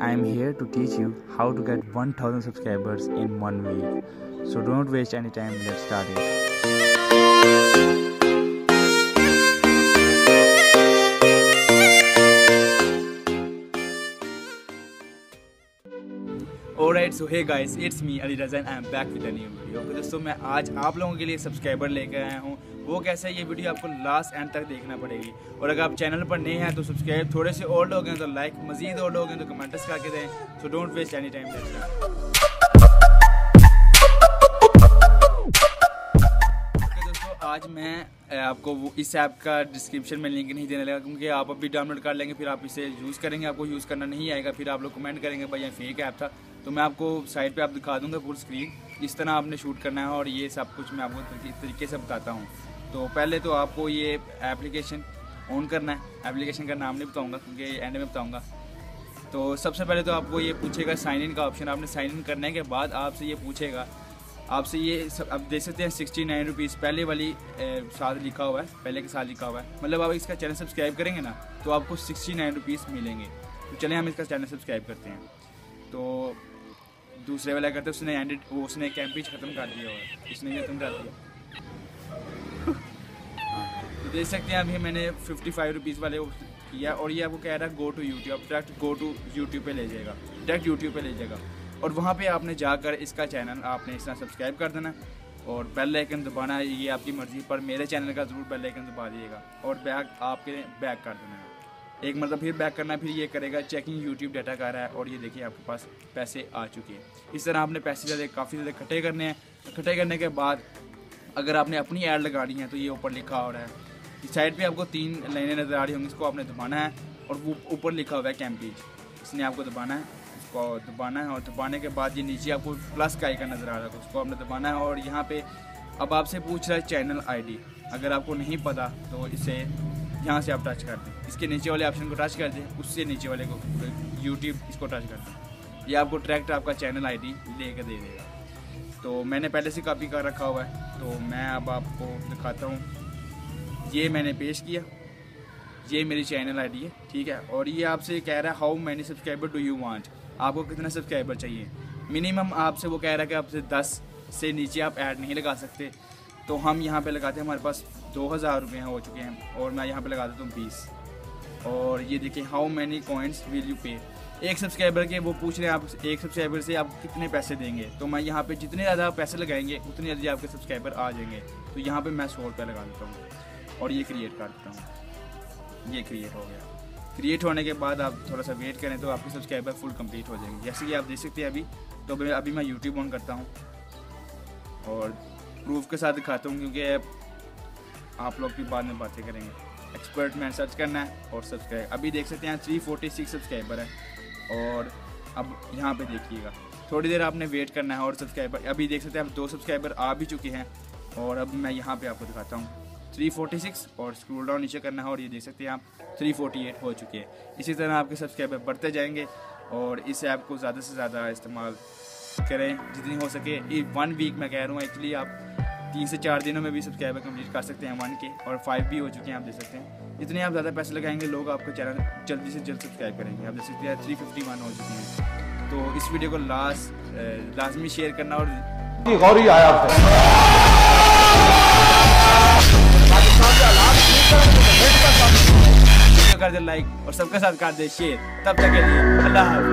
I am here to teach you how to get 1000 subscribers in one week. So don't waste any time, let's start it. Right so hey guys it's me Ali Rajan I am back with a new video तो दोस्तों, मैं आज आप लोगों के लिए subscriber लेकर आया हूँ। वो कैसे है ये वीडियो आपको लास्ट एंड तक देखना पड़ेगी। और अगर आप चैनल पर नए हैं तो सब्सक्राइब थोड़े से और लोग हैं तो लाइक मजीद और लोग हैं तो कमेंट्स करके दें। So don't waste any time आज मैं आपको इस ऐप का डिस्क्रिप्शन में लिंक नहीं देने लगा क्योंकि आप अभी डाउनलोड कर लेंगे, फिर आप इसे यूज़ करेंगे, आपको यूज़ करना नहीं आएगा, फिर आप लोग कमेंट करेंगे, भाई, ये फेक ऐप था। तो मैं आपको साइड पे आप दिखा दूँगा फुल स्क्रीन इस तरह आपने शूट करना है और ये सब कुछ मैं आपको तरीके से बताता हूँ। तो पहले तो आपको ये एप्लीकेशन ऑन करना है। एप्लीकेशन का नाम नहीं बताऊँगा क्योंकि एंड में बताऊँगा। तो सबसे पहले तो आपको ये पूछेगा साइन इन का ऑप्शन आपने साइन इन करने के बाद आपसे ये पूछेगा आपसे ये सब आप देख सकते हैं सिक्सटी नाइन रुपीज़ पहले वाली साथ लिखा हुआ है, पहले के साथ लिखा हुआ है। मतलब आप इसका चैनल सब्सक्राइब करेंगे ना तो आपको सिक्सटी नाइन रुपीज़ मिलेंगे। तो चले हम इसका चैनल सब्सक्राइब करते हैं। तो दूसरे वाला करते उसने एंडेड वो उसने कैंपेज ख़त्म कर दिया और इसने ख़त्म कर दिया। तो देख सकते हैं, अभी मैंने फिफ्टी फाइव रुपीज़ वाले किया, और ये आपको कह रहा है go to YouTube direct go to YouTube पे ले जाएगा। डायरेक्ट यूट्यूब पे ले जाएगा। और वहाँ पे आपने जाकर इसका चैनल आपने इस तरह सब्सक्राइब कर देना और बेल आइकन दबाना, ये आपकी मर्ज़ी, पर मेरे चैनल का ज़रूर बेल आइकन दबा दिएगा और बैक आपके बैक कर देना है। एक मतलब फिर बैक करना, फिर ये करेगा चेकिंग यूट्यूब डाटा कर रहा है और ये देखिए आपके पास पैसे आ चुके हैं। इस तरह आपने पैसे ज़्यादा, काफ़ी ज़्यादा इकट्ठे करने हैं। इकट्ठे करने के बाद अगर आपने अपनी ऐड लगानी है तो ये ऊपर लिखा हो रहा है। इस साइड पे आपको तीन लाइनें नज़र आ रही होंगी, इसको आपने दबाना है और वो ऊपर लिखा हुआ है कैंपेज इसने आपको दबाना है। उसको दबाना है और दबाने के बाद ये नीचे आपको प्लस का आइकन नज़र आ रहा है उसको आपने दबाना है और यहाँ पे अब आपसे पूछ रहा है चैनल आईडी अगर आपको नहीं पता तो इसे यहाँ से आप टच कर दें। इसके नीचे वाले ऑप्शन को टच कर दें, उससे नीचे वाले को यूट्यूब इसको टच कर दें। ये आपको ट्रैक्ट आपका चैनल आईडी लेकर दे देगा। तो मैंने पहले से कॉपी कर रखा हुआ है तो मैं अब आपको दिखाता हूँ। ये मैंने पेश किया। ये मेरी चैनल आईडी है, ठीक है? और ये आपसे कह रहा है how many subscriber do you want आपको कितना सब्सक्राइबर चाहिए? मिनिमम आपसे वो कह रहा है कि आपसे दस से नीचे आप ऐड नहीं लगा सकते। तो हम यहाँ पे लगाते हैं, हमारे पास दो हज़ार रुपये हो चुके हैं और मैं यहाँ पे लगा देता हूँ बीस। और ये देखिए how many coins will you pay एक सब्सक्राइबर के वो पूछ रहे हैं, आप एक सब्सक्राइबर से आप कितने पैसे देंगे? तो मैं यहाँ पे जितने ज़्यादा पैसे लगाएँगे, उतने जल्दी आपके सब्सक्राइबर आ जाएँगे। तो यहाँ पे मैं सौ रुपये लगा देता हूँ और ये क्रिएट कर देता हूँ। ये क्रिएट हो गया। क्रिएट होने के बाद आप थोड़ा सा वेट करें तो आपके सब्सक्राइबर फुल कंप्लीट हो जाएँगे। जैसे कि आप देख सकते हैं अभी तो अभी मैं यूट्यूब ऑन करता हूँ। और प्रूफ के साथ दिखाता हूँ क्योंकि आप लोग भी बाद में बातें करेंगे। एक्सपर्ट में सर्च करना है और सब्सक्राइब अभी देख सकते हैं थ्री फोर्टी सिक्स सब्सक्राइबर है। और अब यहाँ पे देखिएगा। थोड़ी देर आपने वेट करना है और सब्सक्राइबर अभी देख सकते हैं अब दो सब्सक्राइबर आ भी चुके हैं। और अब मैं यहाँ पे आपको दिखाता हूँ। 346 और स्क्रोल डाउन नीचे करना है और ये देख सकते हैं आप 348 हो चुके हैं। इसी तरह आपके सब्सक्राइबर बढ़ते जाएँगे और इस ऐप को ज़्यादा से ज़्यादा इस्तेमाल करें जितनी हो सके। ये वन वीक मैं कह रहा हूँ एक्चुअली आप तीन से चार दिनों में भी सब्सक्राइबर कंप्लीट कर सकते हैं वन के और फाइव भी हो चुके हैं, आप देख सकते हैं। जितने आप ज़्यादा पैसे लगाएँगे, लोग आपका चैनल जल्दी से जल्द सब्सक्राइब करेंगे। आप देख सकते हैं थ्री फिफ्टी वन हो चुके हैं। तो इस वीडियो को लास्ट लाजमी शेयर करना और गौरी आया कर दे लाइक और सबके साथ कर दे शेयर तब तक के लिए अल्लाह